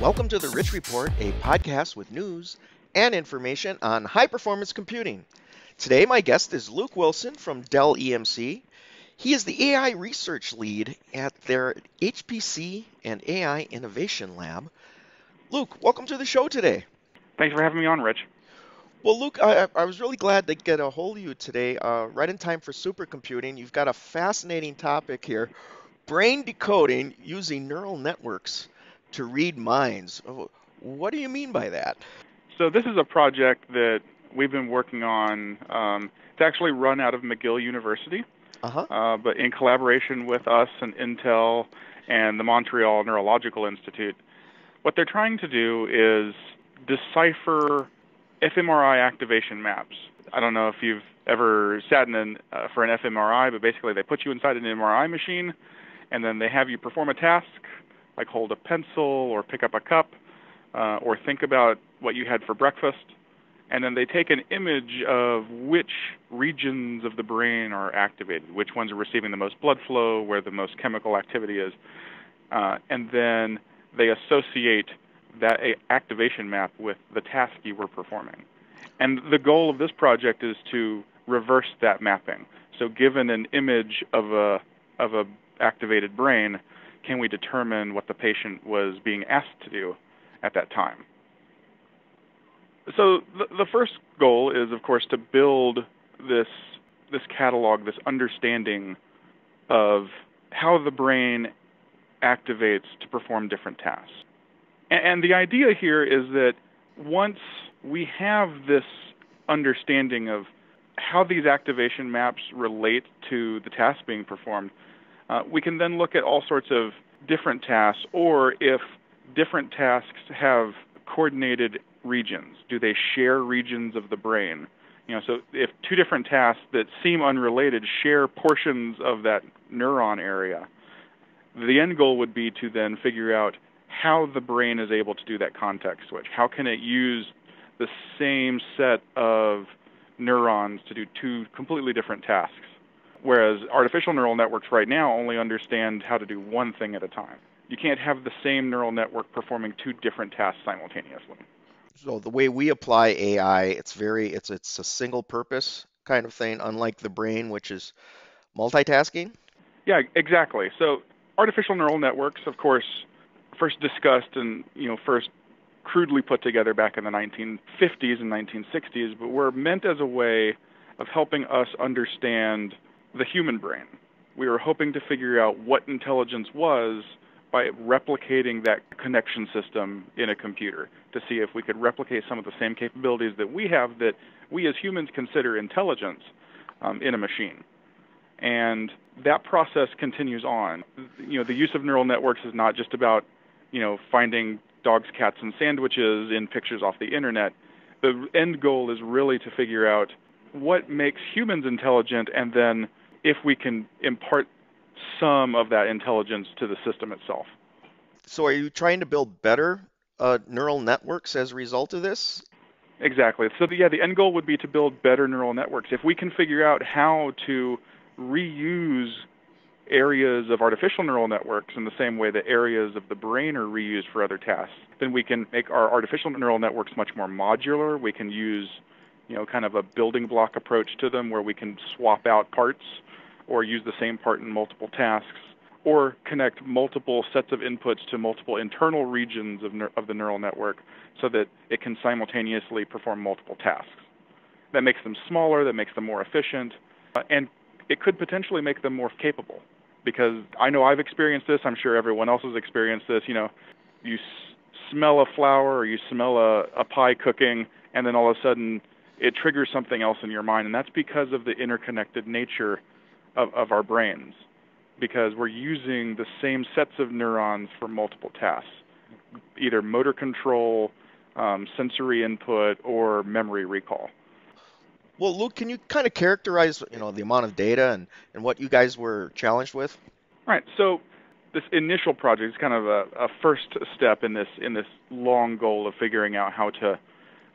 Welcome to the Rich Report, a podcast with news and information on high performance computing. Today, my guest is Luke Wilson from Dell EMC. He is the AI research lead at their HPC and AI Innovation Lab. Luke, welcome to the show today. Thanks for having me on, Rich. Well, Luke, I, I was really glad to get a hold of you today, uh, right in time for supercomputing. You've got a fascinating topic here brain decoding using neural networks to read minds. Oh, what do you mean by that? So, this is a project that we've been working on. Um, it's actually run out of McGill University, uh-huh. uh, but in collaboration with us and Intel and the Montreal Neurological Institute. What they're trying to do is decipher fMRI activation maps. I don't know if you've ever sat in an, uh, for an fMRI, but basically they put you inside an MRI machine, and then they have you perform a task, like hold a pencil or pick up a cup, uh, or think about what you had for breakfast, and then they take an image of which regions of the brain are activated, which ones are receiving the most blood flow, where the most chemical activity is, uh, and then they associate that activation map with the task you were performing. And the goal of this project is to reverse that mapping. So given an image of a of a activated brain, can we determine what the patient was being asked to do at that time? So the, the first goal is of course to build this this catalog, this understanding of how the brain activates to perform different tasks. And the idea here is that once we have this understanding of how these activation maps relate to the task being performed, uh, we can then look at all sorts of different tasks, or if different tasks have coordinated regions, do they share regions of the brain? You know, so if two different tasks that seem unrelated share portions of that neuron area, the end goal would be to then figure out how the brain is able to do that context switch. How can it use the same set of neurons to do two completely different tasks? Whereas artificial neural networks right now only understand how to do one thing at a time. You can't have the same neural network performing two different tasks simultaneously. So the way we apply AI, it's very it's it's a single purpose kind of thing, unlike the brain, which is multitasking. Yeah, exactly. So artificial neural networks, of course, first discussed and you know first crudely put together back in the 1950s and 1960s, but were meant as a way of helping us understand the human brain. We were hoping to figure out what intelligence was by replicating that connection system in a computer to see if we could replicate some of the same capabilities that we have that we as humans consider intelligence um, in a machine. And that process continues on. You know, the use of neural networks is not just about you know, finding dogs, cats, and sandwiches in pictures off the internet. The end goal is really to figure out what makes humans intelligent, and then if we can impart some of that intelligence to the system itself. So, are you trying to build better uh, neural networks as a result of this? Exactly. So, the, yeah, the end goal would be to build better neural networks. If we can figure out how to reuse areas of artificial neural networks in the same way that areas of the brain are reused for other tasks, then we can make our artificial neural networks much more modular. We can use, you know, kind of a building block approach to them where we can swap out parts or use the same part in multiple tasks or connect multiple sets of inputs to multiple internal regions of, of the neural network so that it can simultaneously perform multiple tasks. That makes them smaller, that makes them more efficient, uh, and it could potentially make them more capable because I know I've experienced this. I'm sure everyone else has experienced this. You know, you s- smell a flower or you smell a, a pie cooking, and then all of a sudden it triggers something else in your mind, and that's because of the interconnected nature of, of our brains. Because we're using the same sets of neurons for multiple tasks, either motor control, um, sensory input, or memory recall. Well, Luke, can you kind of characterize, you know, the amount of data and, and what you guys were challenged with? Right. So this initial project is kind of a, a first step in this in this long goal of figuring out how to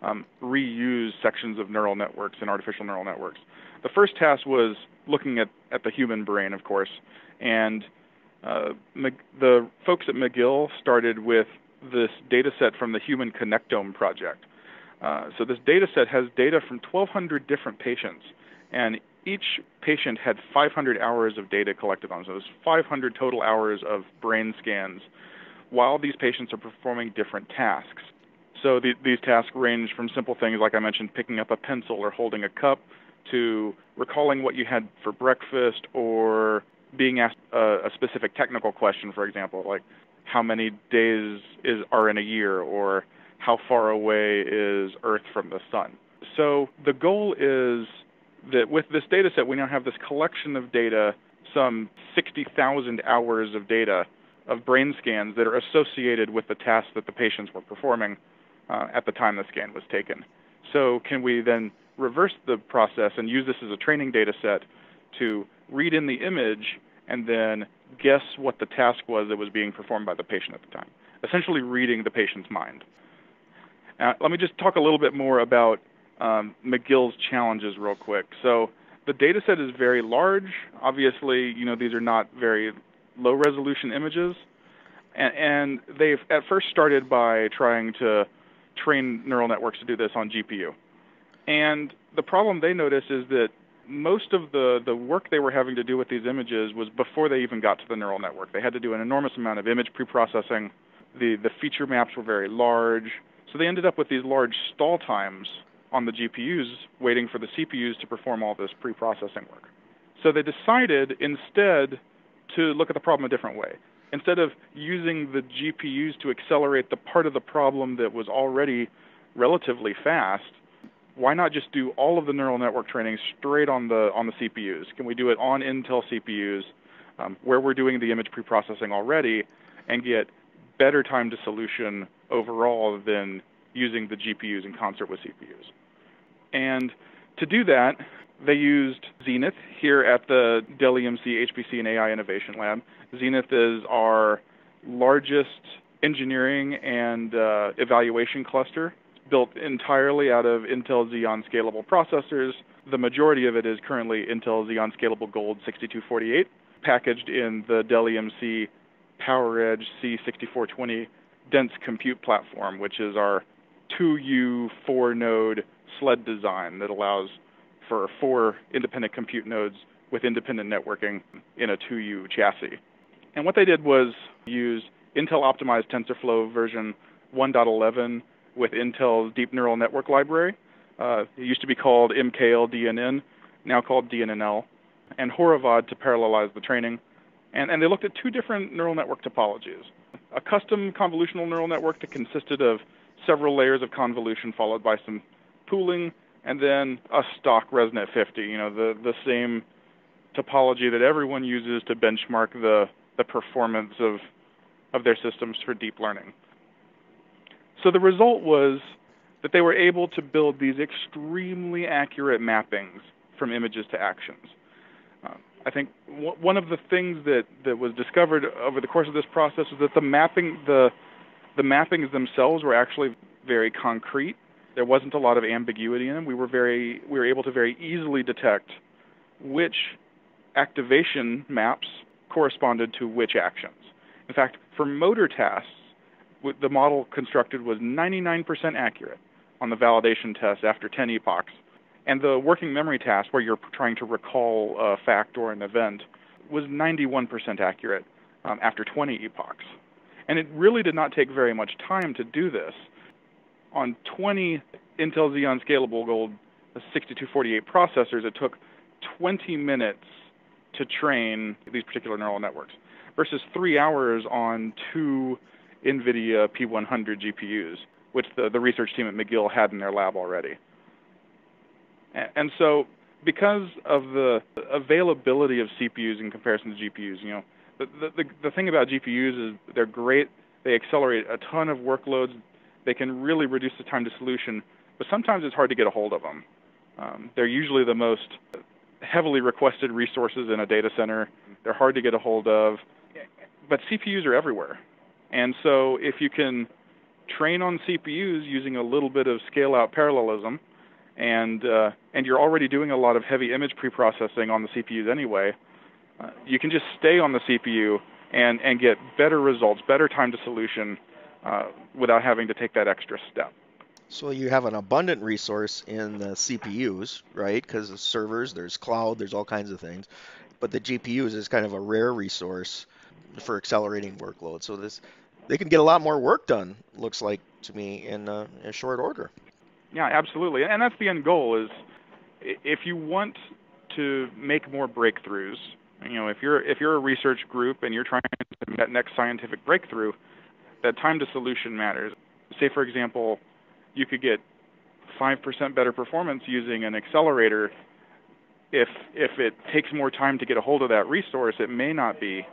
um, reuse sections of neural networks and artificial neural networks. The first task was looking at, at the human brain, of course, and uh, the folks at McGill started with this data set from the Human Connectome Project. Uh, so this data set has data from 1,200 different patients, and each patient had 500 hours of data collected on. So there's 500 total hours of brain scans while these patients are performing different tasks. So the, these tasks range from simple things like I mentioned, picking up a pencil or holding a cup, to recalling what you had for breakfast or being asked a, a specific technical question, for example, like how many days is are in a year or how far away is Earth from the sun. So the goal is that with this data set, we now have this collection of data, some 60,000 hours of data of brain scans that are associated with the tasks that the patients were performing uh, at the time the scan was taken. So can we then reverse the process and use this as a training data set to read in the image and then guess what the task was that was being performed by the patient at the time, essentially reading the patient's mind. Uh, let me just talk a little bit more about um, McGill's challenges real quick. So the data set is very large. Obviously, you know these are not very low resolution images, and, and they've at first started by trying to train neural networks to do this on GPU. And the problem they noticed is that most of the, the work they were having to do with these images was before they even got to the neural network. They had to do an enormous amount of image preprocessing. The, the feature maps were very large. So they ended up with these large stall times on the GPUs waiting for the CPUs to perform all this preprocessing work. So they decided instead to look at the problem a different way. Instead of using the GPUs to accelerate the part of the problem that was already relatively fast, why not just do all of the neural network training straight on the on the CPUs? Can we do it on Intel CPUs um, where we're doing the image preprocessing already and get better time to solution overall than using the GPUs in concert with CPUs? And to do that, they used Zenith here at the Dell EMC HPC and AI Innovation Lab. Zenith is our largest engineering and uh, evaluation cluster built entirely out of Intel Xeon scalable processors. The majority of it is currently Intel Xeon Scalable Gold 6248, packaged in the Dell EMC PowerEdge C6420 dense compute platform, which is our 2U 4 node sled design that allows for four independent compute nodes with independent networking in a 2U chassis. And what they did was use Intel optimized TensorFlow version 1.11 with Intel's Deep Neural Network Library. Uh, it used to be called MKL-DNN, now called DNNL, and Horovod to parallelize the training. And, and they looked at two different neural network topologies. A custom convolutional neural network that consisted of several layers of convolution followed by some pooling, and then a stock ResNet 50, you know, the, the same topology that everyone uses to benchmark the, the performance of, of their systems for deep learning. So the result was that they were able to build these extremely accurate mappings from images to actions. Uh, I think w- one of the things that, that was discovered over the course of this process was that the mapping the the mappings themselves were actually very concrete. There wasn't a lot of ambiguity in them. We were very we were able to very easily detect which activation maps corresponded to which actions. In fact, for motor tasks, the model constructed was 99% accurate on the validation test after 10 epochs. And the working memory task, where you're trying to recall a fact or an event, was 91% accurate um, after 20 epochs. And it really did not take very much time to do this. On 20 Intel Xeon Scalable Gold 6248 processors, it took 20 minutes to train these particular neural networks versus three hours on two NVIDIA P100 GPUs, which the, the research team at McGill had in their lab already. And so, because of the availability of CPUs in comparison to GPUs, you know, the, the, the thing about GPUs is they're great. They accelerate a ton of workloads. They can really reduce the time to solution, but sometimes it's hard to get a hold of them. Um, they're usually the most heavily requested resources in a data center. They're hard to get a hold of, but CPUs are everywhere. And so if you can train on CPUs using a little bit of scale out parallelism, and uh, and you're already doing a lot of heavy image preprocessing on the CPUs anyway, uh, you can just stay on the CPU and and get better results, better time to solution uh, without having to take that extra step. So you have an abundant resource in the CPUs, right? Because the servers, there's cloud, there's all kinds of things. But the GPUs is kind of a rare resource for accelerating workload. So this, they can get a lot more work done. Looks like to me in, uh, in short order. Yeah, absolutely, and that's the end goal. Is if you want to make more breakthroughs, you know, if you're if you're a research group and you're trying to make that next scientific breakthrough, that time to solution matters. Say, for example, you could get 5% better performance using an accelerator. If if it takes more time to get a hold of that resource, it may not be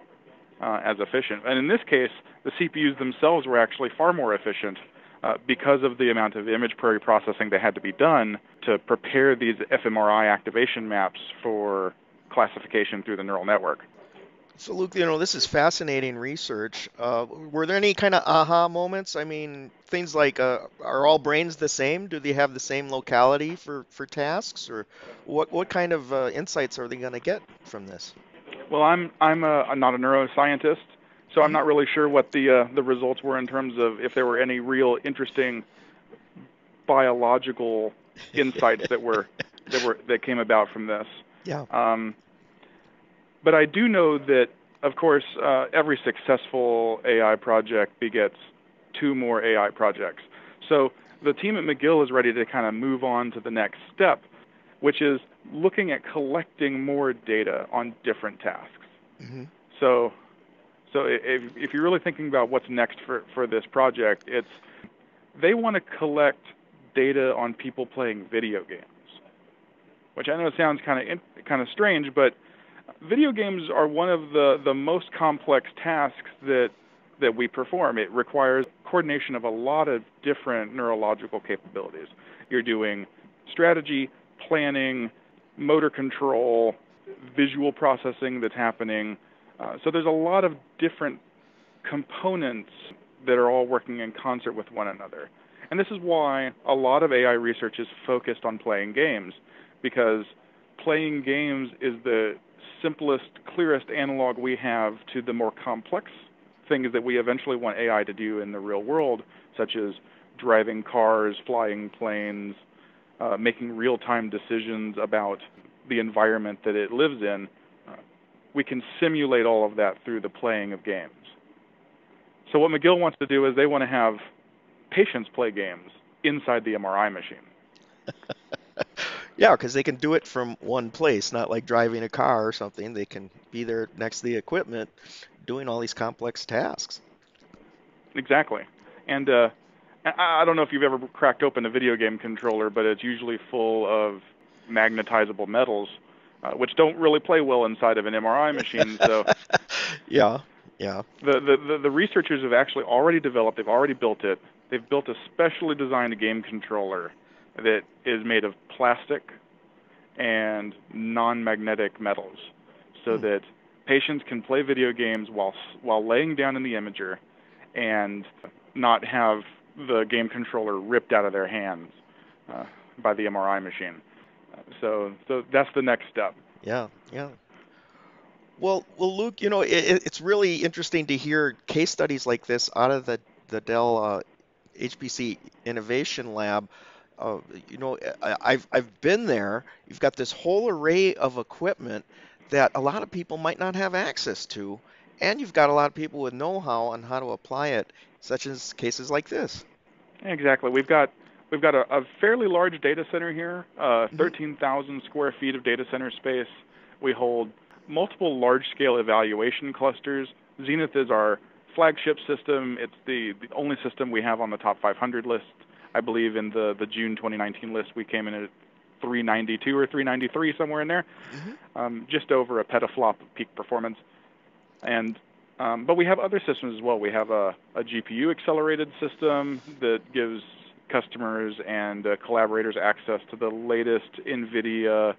uh, as efficient. And in this case, the CPUs themselves were actually far more efficient uh, because of the amount of image query processing that had to be done to prepare these fMRI activation maps for classification through the neural network. So, Luke, you know, this is fascinating research. Uh, were there any kind of aha moments? I mean, things like uh, are all brains the same? Do they have the same locality for, for tasks, or what what kind of uh, insights are they going to get from this? Well, I'm I'm, a, not a neuroscientist, so I'm not really sure what the uh, the results were in terms of if there were any real interesting biological insights that were that were that came about from this. Yeah. Um, but I do know that, of course, uh, every successful AI project begets two more AI projects. So the team at McGill is ready to kind of move on to the next step, which is looking at collecting more data on different tasks. Mm-hmm. So, so if, if you're really thinking about what's next for, for this project, it's they want to collect data on people playing video games, which I know sounds kind of kind of strange, but video games are one of the, the most complex tasks that that we perform. It requires coordination of a lot of different neurological capabilities. You're doing strategy, planning, motor control, visual processing that's happening. Uh, so there's a lot of different components that are all working in concert with one another. And this is why a lot of AI research is focused on playing games, because playing games is the simplest, clearest analog we have to the more complex things that we eventually want AI to do in the real world, such as driving cars, flying planes, uh, making real time decisions about the environment that it lives in. Uh, we can simulate all of that through the playing of games. So, what McGill wants to do is they want to have patients play games inside the MRI machine. Yeah, because they can do it from one place, not like driving a car or something. They can be there next to the equipment doing all these complex tasks. Exactly. And uh, I don't know if you've ever cracked open a video game controller, but it's usually full of magnetizable metals, uh, which don't really play well inside of an MRI machine. So, yeah, yeah. The, the, the the researchers have actually already developed. They've already built it. They've built a specially designed game controller that is made of plastic and non-magnetic metals, so hmm. that patients can play video games while while laying down in the imager, and not have the game controller ripped out of their hands uh, by the MRI machine. So so that's the next step. Yeah, yeah. Well, well, Luke, you know, it, it's really interesting to hear case studies like this out of the the Dell uh, HPC Innovation Lab uh, you know, I've I've been there. You've got this whole array of equipment that a lot of people might not have access to, and you've got a lot of people with know-how on how to apply it, such as cases like this. Exactly. We've got we've got a, a fairly large data center here, uh, mm-hmm. 13,000 square feet of data center space. We hold multiple large-scale evaluation clusters. Zenith is our flagship system. It's the, the only system we have on the top 500 list. I believe in the the June 2019 list we came in at 392 or 393 somewhere in there, mm-hmm. um, just over a petaflop peak performance. And um, but we have other systems as well. We have a, a GPU accelerated system that gives customers and uh, collaborators access to the latest NVIDIA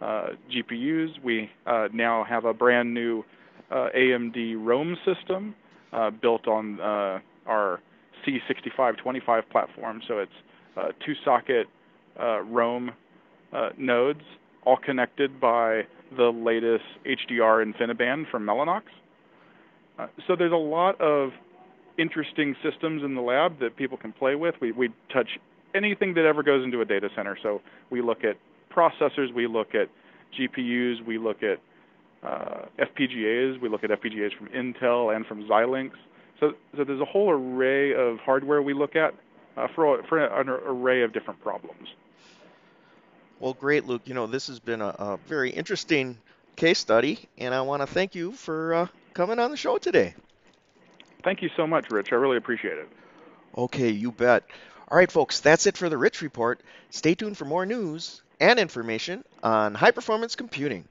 uh, GPUs. We uh, now have a brand new uh, AMD Rome system uh, built on uh, our C6525 platform. So it's uh, two socket uh, Rome uh, nodes, all connected by the latest HDR InfiniBand from Mellanox. Uh, so there's a lot of interesting systems in the lab that people can play with. We we touch anything that ever goes into a data center. So we look at processors, we look at GPUs, we look at uh, FPGAs, we look at FPGAs from Intel and from Xilinx. So, so there's a whole array of hardware we look at uh, for, for an array of different problems. Well, great, Luke. You know, this has been a, a very interesting case study, and I want to thank you for uh, coming on the show today. Thank you so much, Rich. I really appreciate it. Okay, you bet. All right, folks, that's it for the Rich Report. Stay tuned for more news and information on high performance computing.